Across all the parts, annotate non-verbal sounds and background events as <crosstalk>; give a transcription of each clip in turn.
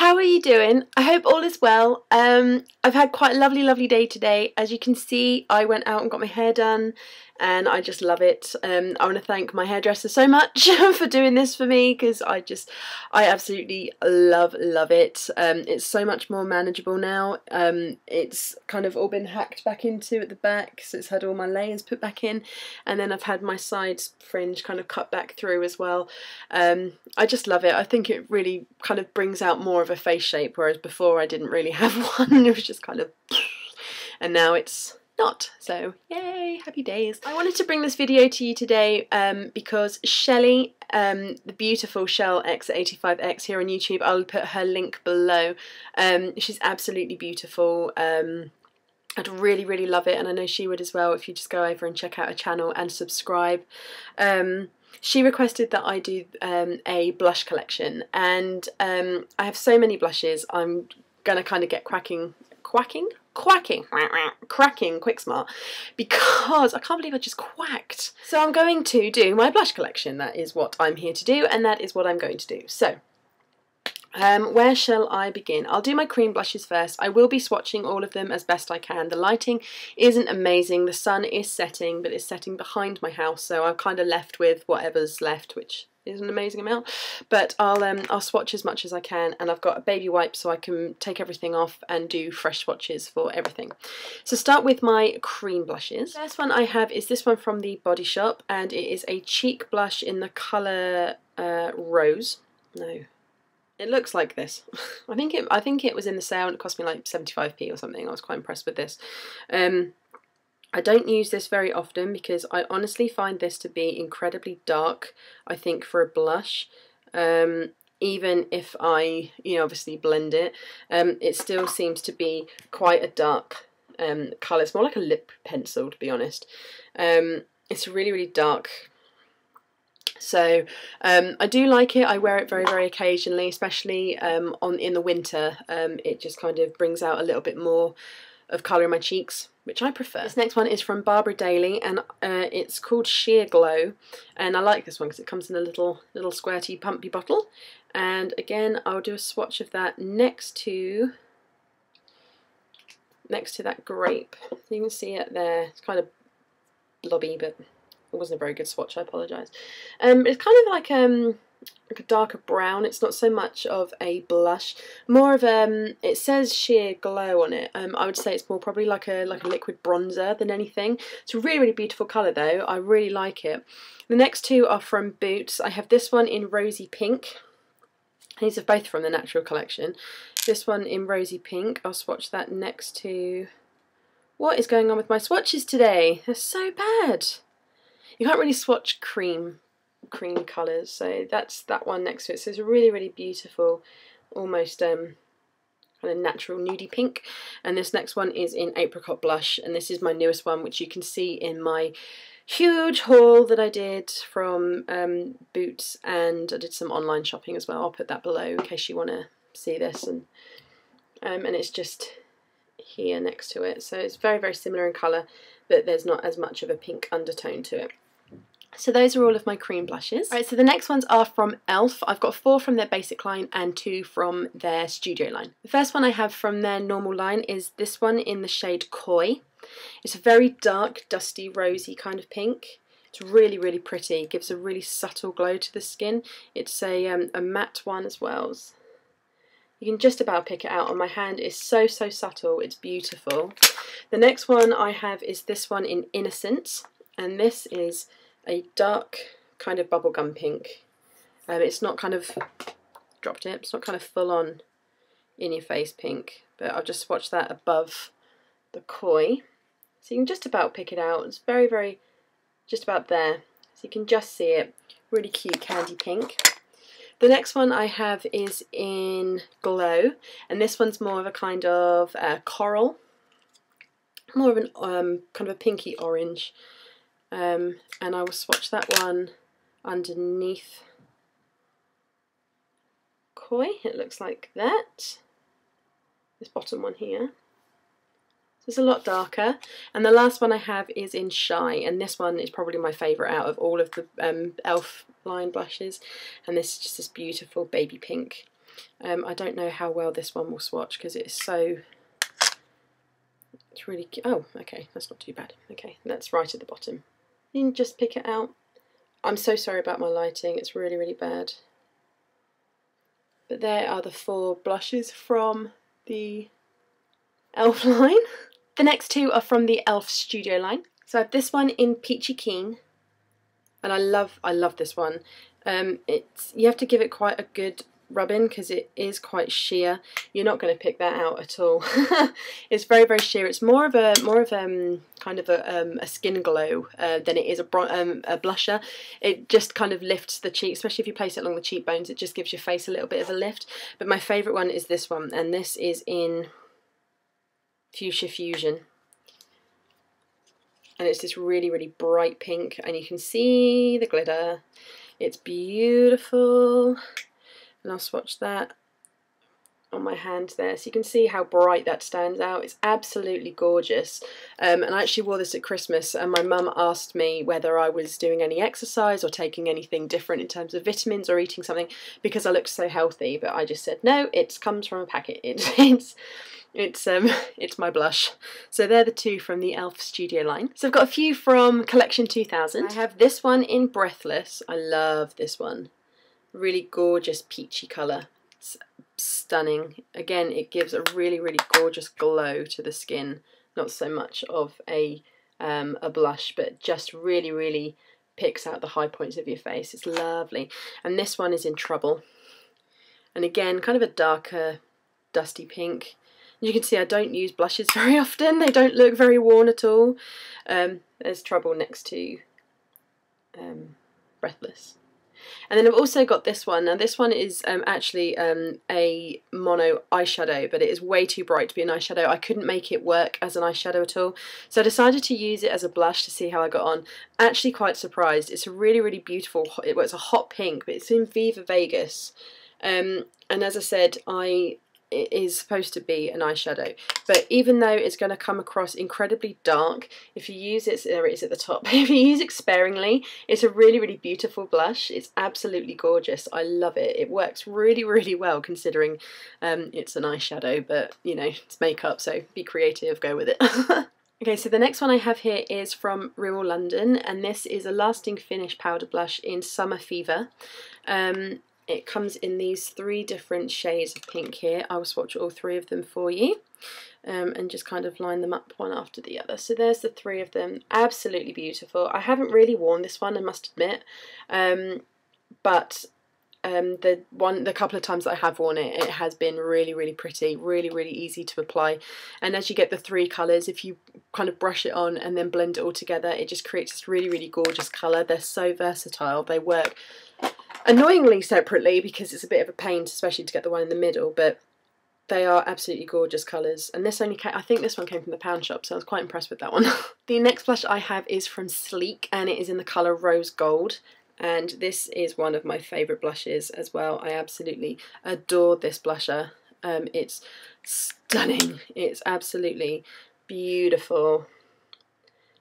how are you doing? I hope all is well. Um, I've had quite a lovely, lovely day today. As you can see, I went out and got my hair done and I just love it. Um, I want to thank my hairdresser so much <laughs> for doing this for me because I just, I absolutely love, love it. Um, it's so much more manageable now. Um, it's kind of all been hacked back into at the back, so it's had all my layers put back in, and then I've had my sides fringe kind of cut back through as well. Um, I just love it. I think it really kind of brings out more of a face shape, whereas before I didn't really <laughs> have one. And it was just kind of, and now it's not. So yay, happy days. I wanted to bring this video to you today um, because Shelley, um, the beautiful Shell X85X here on YouTube, I'll put her link below. Um, she's absolutely beautiful. Um, I'd really, really love it, and I know she would as well if you just go over and check out her channel and subscribe. Um, she requested that I do um, a blush collection, and um, I have so many blushes. I'm gonna kind of get cracking, quacking, quacking, cracking quick smart because I can't believe I just quacked. So I'm going to do my blush collection. That is what I'm here to do and that is what I'm going to do. So um, where shall I begin? I'll do my cream blushes first. I will be swatching all of them as best I can. The lighting isn't amazing. The sun is setting, but it's setting behind my house, so I'm kind of left with whatever's left, which is an amazing amount. But I'll um, I'll swatch as much as I can, and I've got a baby wipe so I can take everything off and do fresh swatches for everything. So start with my cream blushes. The first one I have is this one from the Body Shop, and it is a cheek blush in the colour uh, Rose. No, it looks like this. <laughs> I think it I think it was in the sale and it cost me like 75p or something. I was quite impressed with this. Um, I don't use this very often because I honestly find this to be incredibly dark, I think, for a blush. Um, even if I, you know, obviously blend it, um, it still seems to be quite a dark um, colour. It's more like a lip pencil, to be honest. Um, it's really, really dark. So um, I do like it. I wear it very, very occasionally, especially um, on in the winter. Um, it just kind of brings out a little bit more of colour in my cheeks which I prefer. This next one is from Barbara Daly and uh, it's called Sheer Glow and I like this one because it comes in a little little squirty pumpy bottle and again I'll do a swatch of that next to next to that grape. You can see it there. It's kind of blobby but it wasn't a very good swatch, I apologise. Um, it's kind of like um, like a darker brown. It's not so much of a blush, more of um. It says sheer glow on it. Um, I would say it's more probably like a like a liquid bronzer than anything. It's a really really beautiful colour though. I really like it. The next two are from Boots. I have this one in rosy pink. These are both from the Natural Collection. This one in rosy pink. I'll swatch that next to. What is going on with my swatches today? They're so bad. You can't really swatch cream cream colours. So that's that one next to it. So it's a really, really beautiful, almost um, kind of natural nudie pink. And this next one is in apricot blush. And this is my newest one, which you can see in my huge haul that I did from um, Boots. And I did some online shopping as well. I'll put that below in case you want to see this. And, um, and it's just here next to it. So it's very, very similar in colour, but there's not as much of a pink undertone to it. So those are all of my cream blushes. Alright, so the next ones are from e.l.f. I've got four from their basic line and two from their studio line. The first one I have from their normal line is this one in the shade Koi. It's a very dark, dusty, rosy kind of pink. It's really, really pretty. It gives a really subtle glow to the skin. It's a, um, a matte one as well. You can just about pick it out on my hand. It's so, so subtle. It's beautiful. The next one I have is this one in Innocence. And this is a dark kind of bubblegum pink. Um, it's not kind of, dropped it, it's not kind of full on in your face pink, but I'll just swatch that above the koi. So you can just about pick it out. It's very, very, just about there. So you can just see it. Really cute candy pink. The next one I have is in Glow, and this one's more of a kind of uh, coral, more of an um, kind of a pinky orange um, and I will swatch that one underneath koi. It looks like that. This bottom one here. So it's a lot darker. And the last one I have is in Shy, and this one is probably my favourite out of all of the um, e.l.f. line blushes. And this is just this beautiful baby pink. Um, I don't know how well this one will swatch because it's so it's really. Oh, okay, that's not too bad. Okay, that's right at the bottom. You can just pick it out. I'm so sorry about my lighting, it's really, really bad. But there are the four blushes from the e.l.f. <laughs> line. The next two are from the e.l.f. Studio line. So I have this one in Peachy Keen, and I love I love this one. Um, it's you have to give it quite a good rubbing because it is quite sheer. You're not going to pick that out at all. <laughs> it's very very sheer. It's more of a more of um kind of a, um, a skin glow uh, than it is a, um, a blusher. It just kind of lifts the cheek, especially if you place it along the cheekbones. It just gives your face a little bit of a lift. But my favourite one is this one, and this is in Fuchsia Fusion. And it's this really, really bright pink, and you can see the glitter. It's beautiful and I'll swatch that on my hand there. So you can see how bright that stands out. It's absolutely gorgeous. Um, and I actually wore this at Christmas and my mum asked me whether I was doing any exercise or taking anything different in terms of vitamins or eating something because I looked so healthy. But I just said no it comes from a packet. <laughs> It, it's it's um it's my blush. So they're the two from the elf studio line. So i've got a few from collection 2000 i have this one in breathless. I love this one really gorgeous peachy colour. It's stunning. Again, it gives a really, really gorgeous glow to the skin. Not so much of a, um, a blush, but just really, really picks out the high points of your face. It's lovely. And this one is in Trouble. And again, kind of a darker, dusty pink. You can see I don't use blushes <laughs> very often. They don't look very worn at all. Um, there's Trouble next to um, Breathless. And then I've also got this one. Now this one is um, actually um, a mono eyeshadow, but it is way too bright to be an eyeshadow. I couldn't make it work as an eyeshadow at all. So I decided to use it as a blush to see how I got on. Actually quite surprised. It's a really, really beautiful, it, well, it's a hot pink, but it's in Viva Vegas. Um, and as I said, I it is supposed to be an eyeshadow. But even though it's going to come across incredibly dark if you use it there it is at the top. <laughs> If you use it sparingly it's a really really beautiful blush. It's absolutely gorgeous. I love it. It works really really well considering um, it's an eyeshadow but you know it's makeup so be creative go with it. <laughs> Okay, so the next one I have here is from Rimmel London, and this is a lasting finish powder blush in Summer Fever. Um, it comes in these three different shades of pink here. I will swatch all three of them for you um, and just kind of line them up one after the other. So there's the three of them. Absolutely beautiful. I haven't really worn this one, I must admit, um, but um, the one the couple of times that I have worn it, it has been really, really pretty, really, really easy to apply. And as you get the three colours, if you kind of brush it on and then blend it all together, it just creates this really, really gorgeous colour. They're so versatile. They work annoyingly separately because it's a bit of a pain, especially to get the one in the middle, but they are absolutely gorgeous colours. And this only came, I think this one came from the pound shop, so I was quite impressed with that one. <laughs> the next blush I have is from Sleek, and it is in the colour Rose Gold. And this is one of my favourite blushes as well. I absolutely adore this blusher. Um, it's stunning. It's absolutely beautiful.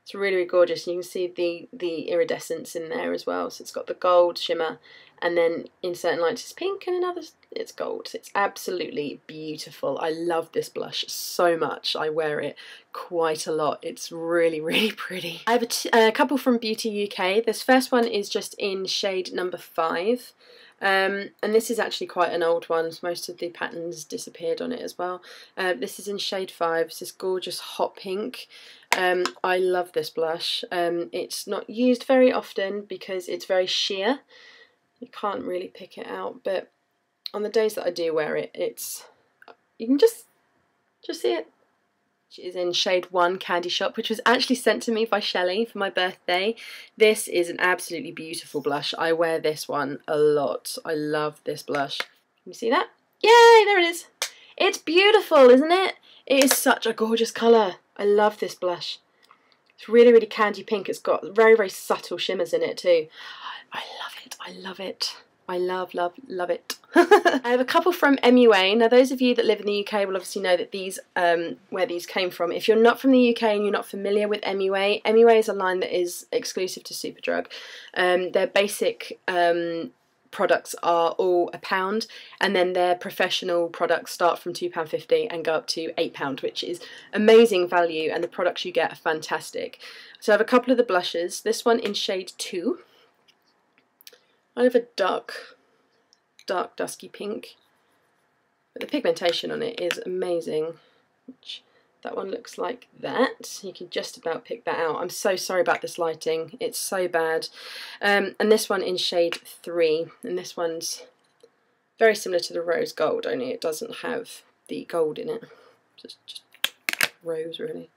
It's really, really gorgeous. You can see the, the iridescence in there as well. So it's got the gold shimmer and then in certain lights it's pink and in others it's gold. It's absolutely beautiful. I love this blush so much. I wear it quite a lot. It's really, <laughs> really pretty. I have a, couple from Beauty UK. This first one is just in shade number five. Um, and this is actually quite an old one. Most of the patterns disappeared on it as well. Uh, this is in shade 5. It's this gorgeous hot pink. Um, I love this blush. Um, it's not used very often because it's very sheer you can't really pick it out but on the days that I do wear it it's you can just just see it. She is in shade 1 Candy Shop which was actually sent to me by Shelley for my birthday. This is an absolutely beautiful blush. I wear this one a lot. I love this blush. Can you see that? Yay there it is. It's beautiful isn't it? It is such a gorgeous colour. I love this blush it's really really candy pink it's got very very subtle shimmers in it too I love it. I love it. I love, love, love it. <laughs> I have a couple from MUA. Now, those of you that live in the UK will obviously know that these, um, where these came from. If you're not from the UK and you're not familiar with MUA, MUA is a line that is exclusive to Superdrug. Um, their basic um, products are all a pound and then their professional products start from £2.50 and go up to £8 which is amazing value and the products you get are fantastic. So I have a couple of the blushes, this one in shade 2. I have a dark, dark dusky pink but the pigmentation on it is amazing. Which that one looks like that. You can just about pick that out. I'm so sorry about this lighting. It's so bad. Um, and this one in shade 3. And this one's very similar to the rose gold, only it doesn't have the gold in it. Just, just rose, really.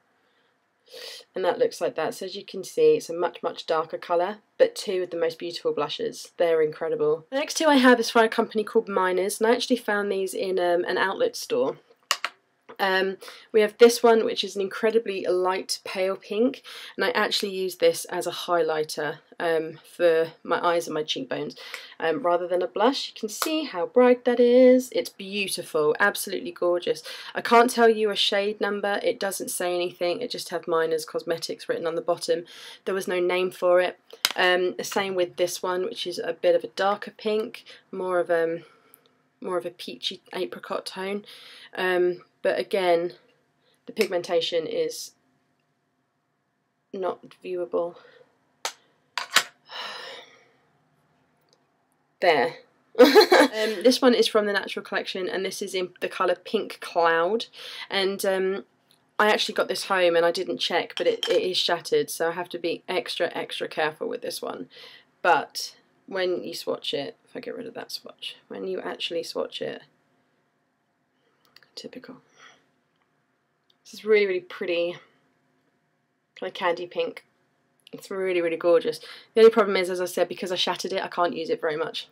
And that looks like that. So as you can see, it's a much, much darker colour, but two of the most beautiful blushes. They're incredible. The next two I have is from a company called Miners, and I actually found these in um, an outlet store. Um, we have this one, which is an incredibly light pale pink, and I actually use this as a highlighter um, for my eyes and my cheekbones um, rather than a blush. You can see how bright that is. It's beautiful, absolutely gorgeous. I can't tell you a shade number, it doesn't say anything, it just have Miners Cosmetics written on the bottom. There was no name for it. Um, the same with this one, which is a bit of a darker pink, more of a um, more of a peachy apricot tone. Um, but again, the pigmentation is not viewable. <sighs> There. <laughs> um, this one is from the Natural Collection and this is in the colour Pink Cloud and um, I actually got this home and I didn't check but it, it is shattered so I have to be extra extra careful with this one but when you swatch it, if I get rid of that swatch, when you actually swatch it, typical. This is really, really pretty, kind of candy pink. It's really, really gorgeous. The only problem is, as I said, because I shattered it, I can't use it very much.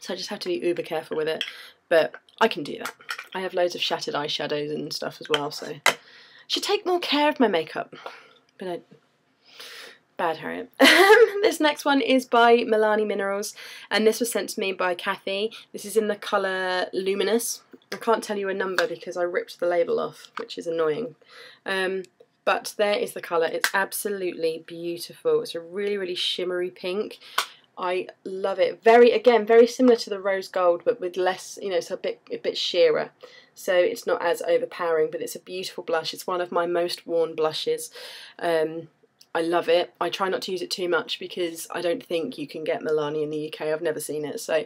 So I just have to be uber careful with it. But I can do that. I have loads of shattered eyeshadows and stuff as well, so I should take more care of my makeup. But I, Bad Harriet. <laughs> this next one is by Milani Minerals and this was sent to me by Kathy. This is in the colour Luminous. I can't tell you a number because I ripped the label off, which is annoying. Um, but there is the colour. It's absolutely beautiful. It's a really, really shimmery pink. I love it. Very, again, very similar to the rose gold, but with less, you know, it's a bit, a bit sheerer. So it's not as overpowering, but it's a beautiful blush. It's one of my most worn blushes. Um, I love it. I try not to use it too much because I don't think you can get Milani in the UK. I've never seen it, so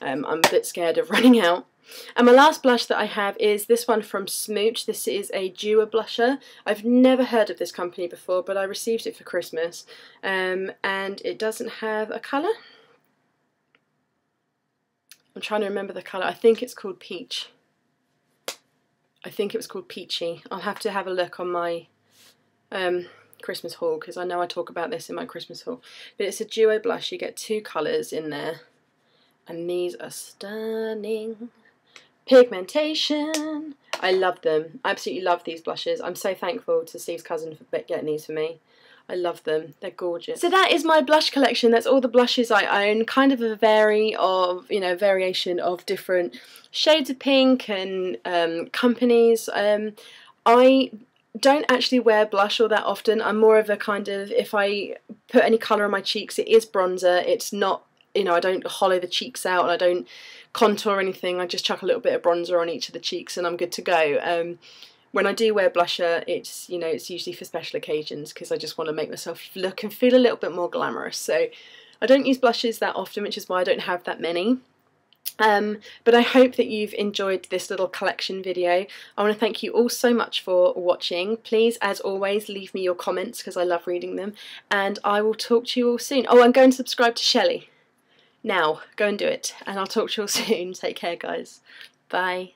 um, I'm a bit scared of <laughs> running out. And my last blush that I have is this one from Smooch. This is a Duo blusher. I've never heard of this company before, but I received it for Christmas. Um, and it doesn't have a colour. I'm trying to remember the colour. I think it's called Peach. I think it was called Peachy. I'll have to have a look on my um, Christmas haul because I know I talk about this in my Christmas haul. But it's a duo blush. You get two colours in there. And these are stunning. Pigmentation. I love them. I absolutely love these blushes. I'm so thankful to Steve's cousin for getting these for me. I love them. They're gorgeous. So that is my blush collection. That's all the blushes I own. Kind of a vary of, you know, variation of different shades of pink and um, companies. Um, I don't actually wear blush all that often. I'm more of a kind of, if I put any colour on my cheeks, it is bronzer. It's not, you know, I don't hollow the cheeks out and I don't contour anything. I just chuck a little bit of bronzer on each of the cheeks and I'm good to go. Um, when I do wear blusher, it's, you know, it's usually for special occasions because I just want to make myself look and feel a little bit more glamorous. So I don't use blushes that often, which is why I don't have that many. Um, but I hope that you've enjoyed this little collection video. I want to thank you all so much for watching. Please, as always, leave me your comments because I love reading them. And I will talk to you all soon. Oh, and go and subscribe to Shelley. Now, go and do it. And I'll talk to you all <laughs> soon. Take care, guys. Bye.